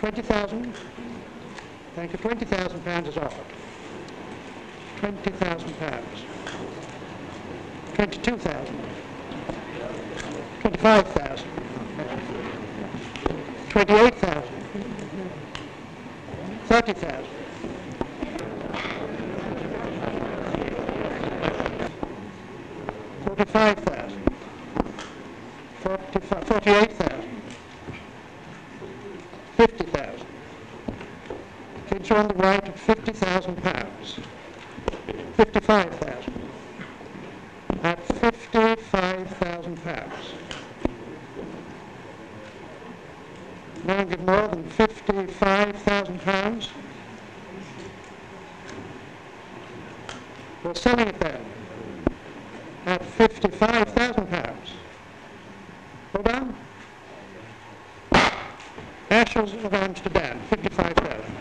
20,000. Thank you. 20,000 pounds is offered. 20,000 pounds. 22,000. 25,000. 28,000. 30,000. 45,000. 45 48,000. 50,000. Kids are on the right at 50,000 pounds. 55,000. At 55,000 pounds. No one give more than 55,000 pounds. We're selling it then at 55,000 pounds. Hold on. Asscher's of Amsterdam, 55,000.